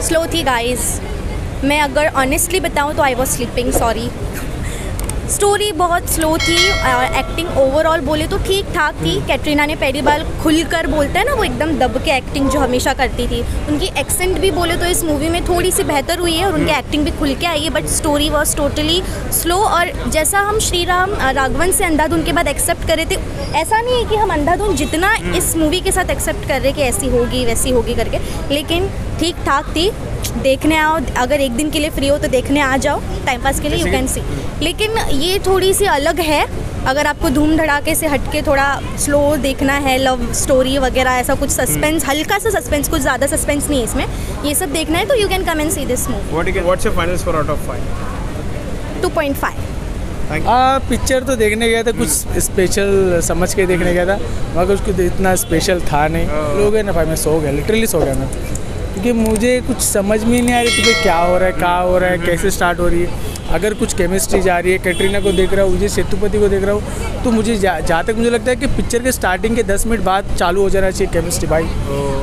Slow थी guys मैं अगर ऑनेस्टली बताऊँ तो I was sleeping sorry story बहुत स्लो थी एक्टिंग ओवरऑल बोले तो ठीक ठाक थी। कैटरीना ने पहली बार खुलकर बोलते हैं ना वो एकदम दब के एक्टिंग जो हमेशा करती थी। उनकी एक्सेंट भी बोले तो इस मूवी में थोड़ी सी बेहतर हुई है और उनकी एक्टिंग भी खुल के आई है but story was totally slow और जैसा हम श्री राम राघवन से अंधाधुन के बाद एक्सेप्ट करे थे ऐसा नहीं है कि हम अंधाधुन जितना इस मूवी के साथ एक्सेप्ट कर रहे कि ऐसी होगी वैसी होगी करके लेकिन ठीक ठाक थी। देखने आओ अगर एक दिन के लिए फ्री हो तो देखने आ जाओ टाइम पास के लिए यू कैन सी लेकिन ये थोड़ी सी अलग है अगर आपको धूम धड़ाके से हटके थोड़ा स्लो देखना है लव स्टोरी वगैरह ऐसा कुछ सस्पेंस हल्का सा सस्पेंस कुछ ज़्यादा सस्पेंस नहीं है इसमें. ये सब देखना है तो you can come and see this movie picture तो देखने गया था कुछ स्पेशल समझ के देखने गया था मगर उसको इतना स्पेशल था नहीं। लोग है ना भाई मैं सो गया लिटरली सो गया मैं। क्योंकि मुझे कुछ समझ में नहीं आ रही थी भाई क्या हो रहा है, कहाँ हो रहा है, कैसे स्टार्ट हो रही है। अगर कुछ केमिस्ट्री जा रही है कैटरीना को देख रहा हूँ विजय सेतुपति को देख रहा हूँ तो मुझे जा- जहाँ तक मुझे लगता है कि पिक्चर के स्टार्टिंग के दस मिनट बाद चालू हो जाना चाहिए केमिस्ट्री भाई।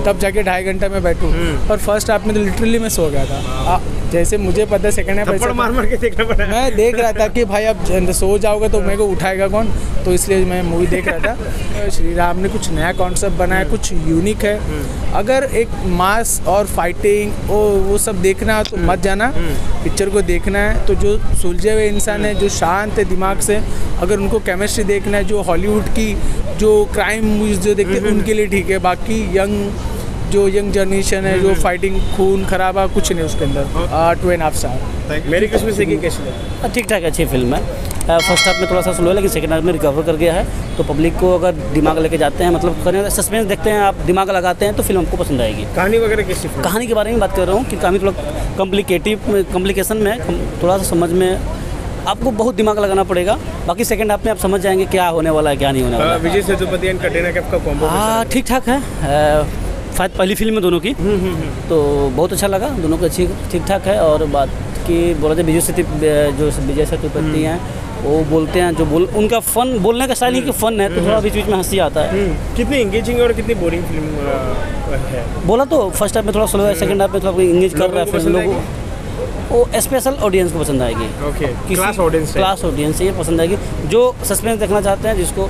तब जाके ढाई घंटा में बैठूँ। पर फ़र्स्ट हाफ़ में तो लिटरली मैं सो गया था। आ, जैसे मुझे पता है सेकंड हाफ़ मार मार के देखना पड़ा। मैं देख रहा था कि भाई अब सो जाओगे तो मेरे को उठाएगा कौन? तो इसलिए मैं मूवी देख रहा था। श्री राम ने कुछ नया कॉन्सेप्ट बनाया कुछ यूनिक है। अगर एक मास और फाइटिंग वो वो सब देखना तो मत जाना। पिक्चर को देखना है। तो जो सुलझे हुए इंसान है जो शांत है दिमाग से अगर उनको केमिस्ट्री देखना है जो हॉलीवुड की जो क्राइम मूवीज़ जो देखते हैं उनके लिए ठीक है बाकी यंग जो यंग जनरेशन है जो फाइटिंग खून खराबा कुछ नहीं उसके अंदर। Two and half star Merry Christmas से कैसी हाँ, ठीक ठाक अच्छी फ़िल्म है। फ़र्स्ट हाफ़ में थोड़ा सा स्लो है लेकिन सेकंड हाफ़ में रिकवर कर गया है। तो पब्लिक को अगर दिमाग लेके जाते हैं मतलब करें सस्पेंस देखते हैं आप दिमाग लगाते हैं तो फ़िल्म आपको पसंद आएगी। कहानी वगैरह कैसी कहानी के बारे में बात कर रहा हूँ कि कहानी थोड़ा कॉम्प्लिकेटिव कॉम्प्लिकेशन में थोड़ा सा समझ में आपको बहुत दिमाग लगाना पड़ेगा। बाकी सेकंड हाफ़ में आप समझ जाएँगे क्या होने वाला है क्या नहीं होने वाला विजय सेतुपति एंड कटरीना कैफ का कॉम्बो हाँ ठीक ठाक है। शायद पहली फ़िल्म है दोनों की। तो बहुत अच्छा लगा दोनों को अच्छी ठीक ठाक है। और बात की बोला जाए विजय सेतु जो विजय सेतुपति हैं वो बोलते हैं जो बोल उनका फन बोलने का स्टाइल ही कि फन है तो थोड़ा बीच बीच में हँसी आता है। कितनी एंगेजिंग और कितनी बोरिंग फ़िल्म है? बोला तो फ़र्स्ट हाफ़ में थोड़ा स्लो है सेकंड हाफ़ में थोड़ा इंगेज कर रहा है फिर लोगों वो स्पेशल ऑडियंस को पसंद आएगी। ओके क्लास ऑडियंस है क्लास ऑडियंस ये पसंद आएगी। जो सस्पेंस देखना चाहते हैं जिसको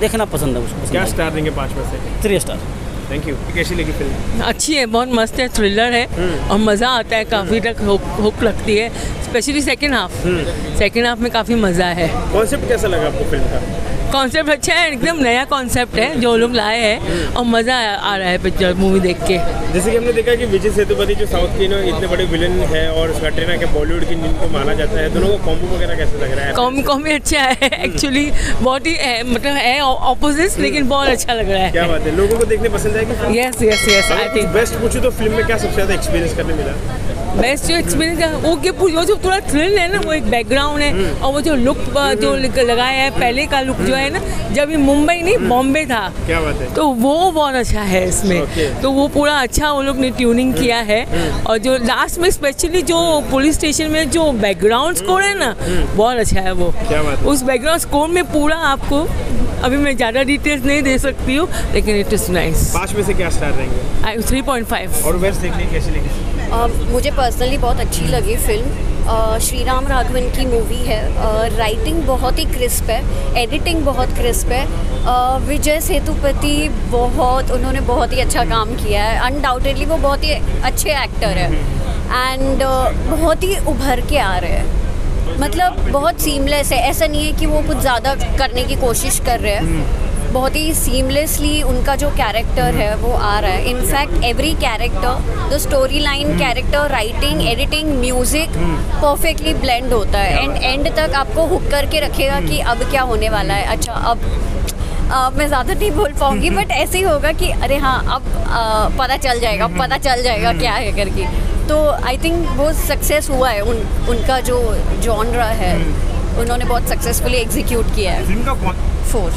देखना पसंद है उसको क्या स्टार देंगे पाँच में से? थ्री स्टार थैंक यू कैसी लगी फ़िल्म अच्छी है बहुत मस्त है थ्रिलर है और मज़ा आता है काफ़ी तक हुक हुक लगती है specially second half second half में काफ़ी मज़ा है। कॉन्सेप्ट कैसा लगा आपको फ़िल्म का? कॉन्सेप्ट अच्छा है एकदम नया कॉन्सेप्ट है जो लोग लाए हैं और मज़ा आ रहा है पिक्चर मूवी देख के। जैसे कि हमने देखा कि विजय सेतुपति जो साउथ की ना इतने बड़े विलन है और कटरीना के बॉलीवुड की जिनको माना जाता है दोनों का कॉम्बो वगैरह कैसा लग रहा है? कॉमी कॉमी अच्छा है एक्चुअली बहुत ही मतलब है ऑपोजिट लेकिन बहुत अच्छा लग रहा है। क्या बात है लोगों को देखने पसंद आएगी yes yes yes I think best पूछूँ तो फ़िल्म में क्या सबसे ज़्यादा एक्सपीरियंस करने मिला? बेस्ट जो एक्सपीरियंस है वो के वो जो थोड़ा थ्रिल है ना वो एक बैकग्राउंड है और वो जो लुक जो लगाया है पहले का लुक जो है ना जब ये मुंबई नहीं बॉम्बे था। क्या बात है? तो वो बहुत अच्छा है इसमें। तो वो पूरा अच्छा वो लोग ने ट्यूनिंग किया है। और जो लास्ट में स्पेशली जो पुलिस स्टेशन में जो बैकग्राउंड स्कोर है ना बहुत अच्छा है वो। क्या बात है? उस बैकग्राउंड स्कोर में पूरा आपको अभी मैं ज़्यादा डिटेल्स नहीं दे सकती हूँ लेकिन इट इज़ नाइस पाँच में से क्या स्टार रहेंगे? थ्री पॉइंट फाइव और वेस्ट देखने कैसी लगी? मुझे पर्सनली बहुत अच्छी लगी फ़िल्म अ, श्री राम राघवन की मूवी है. राइटिंग बहुत ही क्रिस्प है. एडिटिंग बहुत क्रिस्प है. विजय सेतुपति बहुत उन्होंने बहुत ही अच्छा काम किया है. अनडाउटेडली वो बहुत ही अच्छे एक्टर है. एंड बहुत ही उभर के आ रहे हैं. मतलब बहुत सीमलेस है. ऐसा नहीं है कि वो कुछ ज़्यादा करने की कोशिश कर रहे हैं. बहुत ही सीमलेसली उनका जो कैरेक्टर है वो आ रहा है। In fact every character the story line character writing editing music perfectly blend होता है। एंड एंड तक आपको हुक करके रखेगा कि अब क्या होने वाला है। अच्छा अब अ, मैं ज़्यादा नहीं बोल पाऊँगी बट ऐसे ही होगा कि अरे हाँ अब अ, पता चल जाएगा पता चल जाएगा क्या है करके। तो आई थिंक वो सक्सेस हुआ है उन उनका जो जॉनरा है उन्होंने बहुत सक्सेसफुली एग्जीक्यूट किया है। फोर